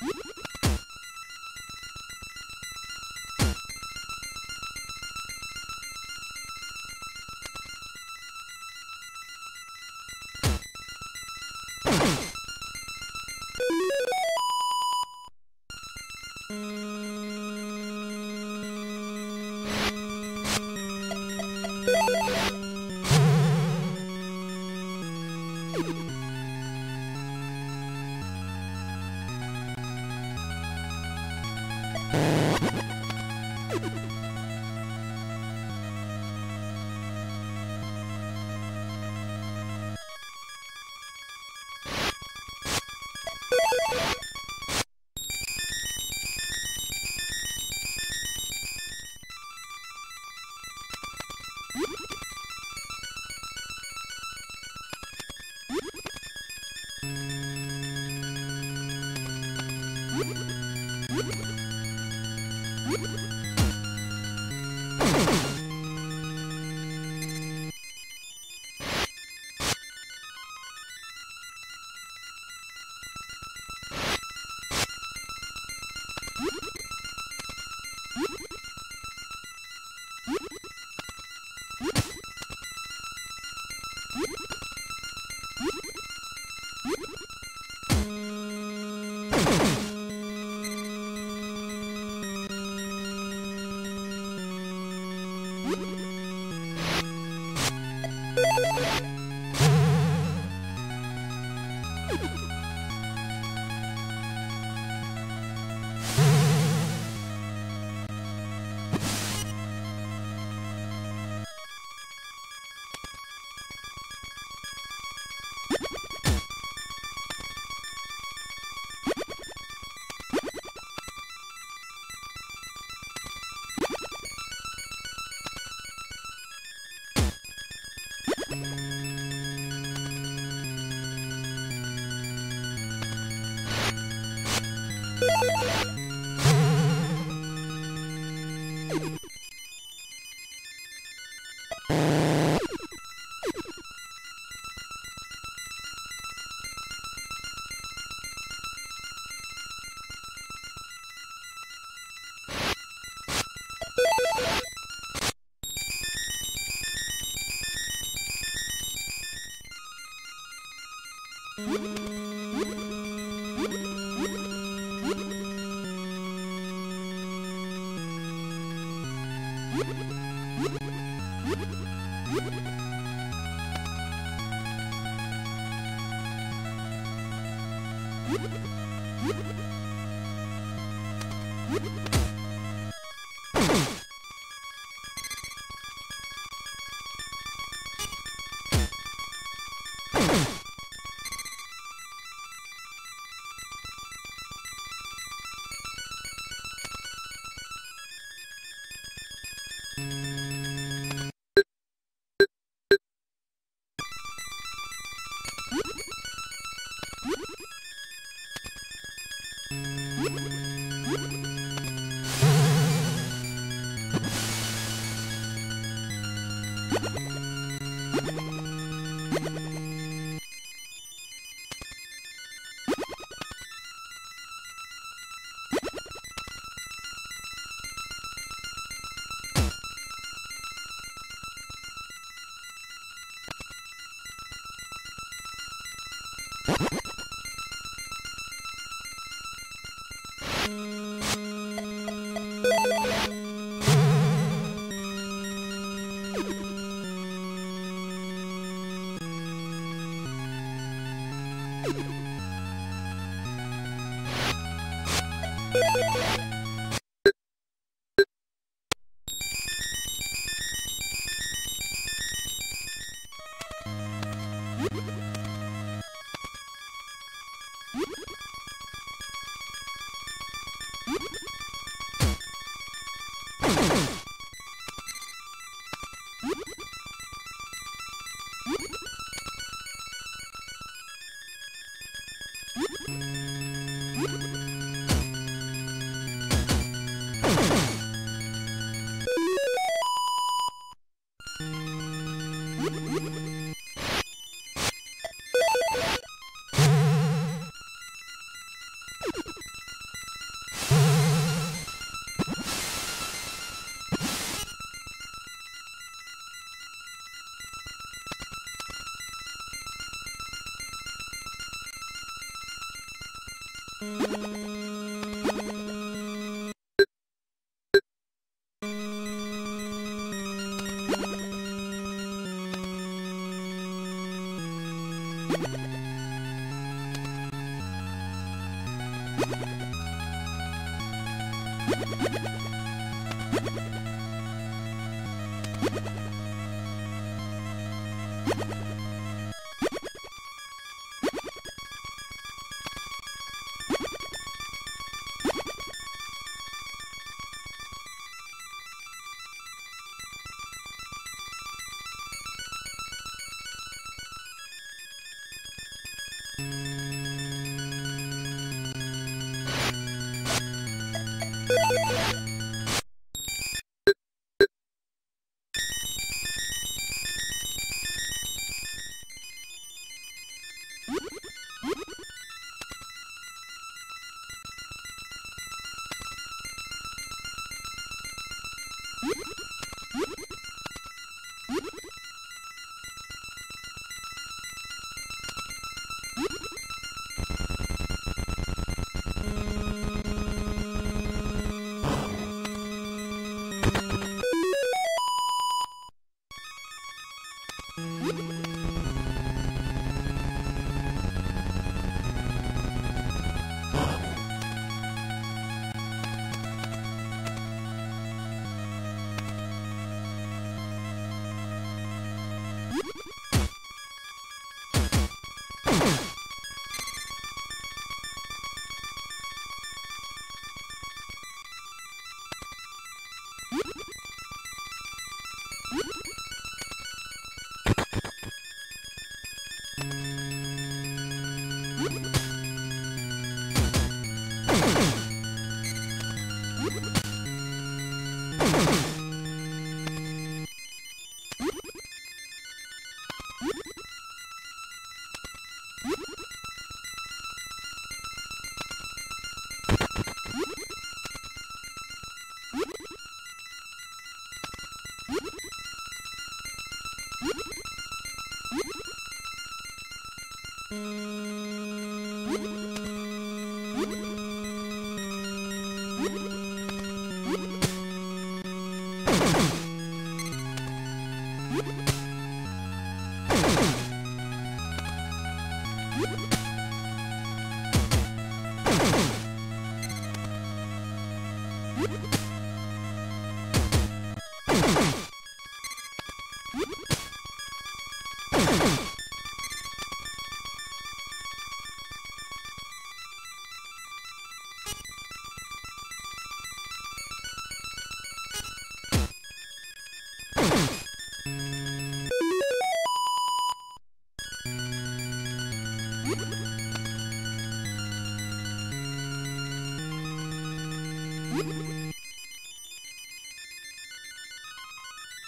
you Woo! Thank you.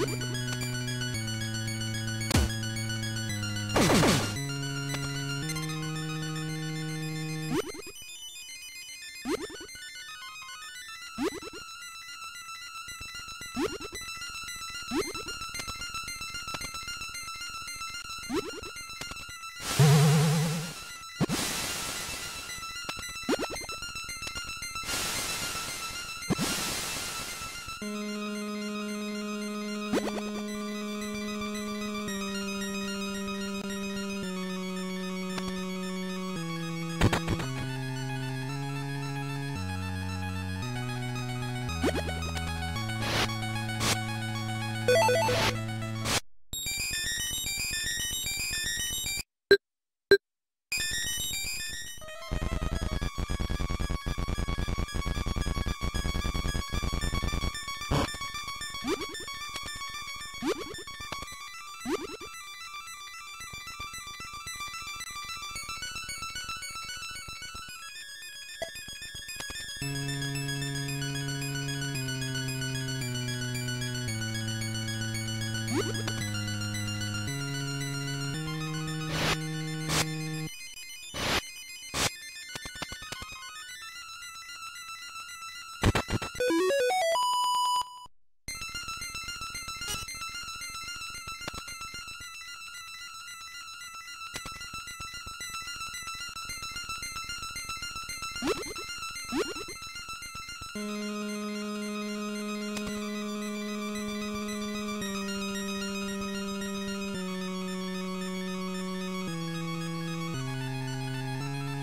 Woo!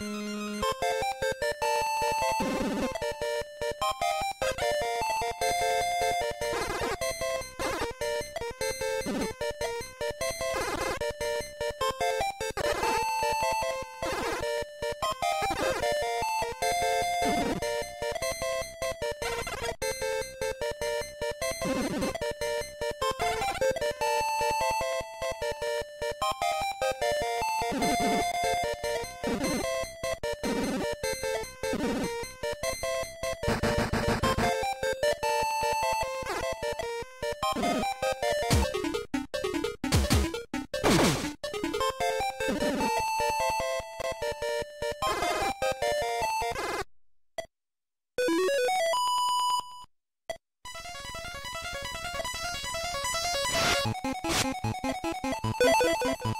Thank you ん?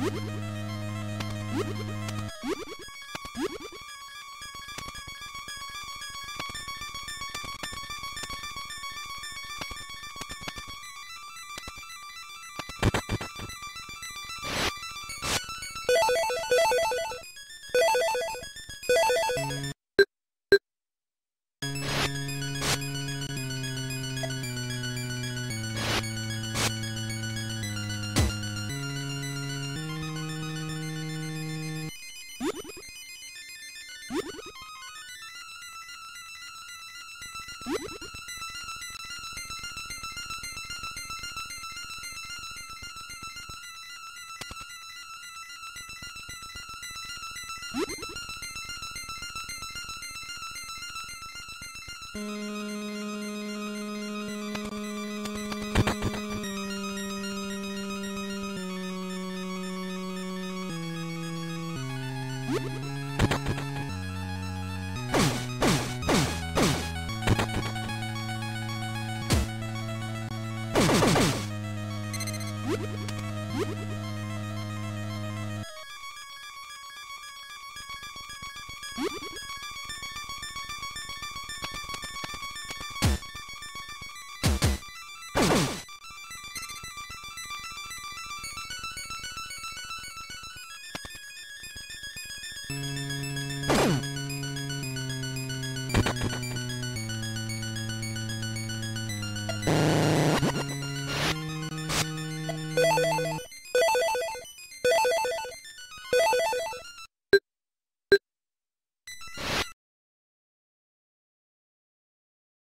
you